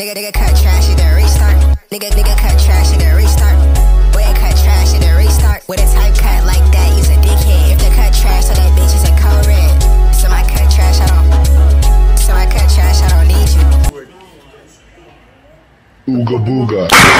Nigga, nigga cut trash, you then restart. Nigga, nigga cut trash, you then restart. Boy, I cut trash, you then restart. With a type cut like that, you's a dickhead. If they cut trash, so that bitch is a cold red. So I cut trash, I don't. So I cut trash, I don't need you. Ooga booga.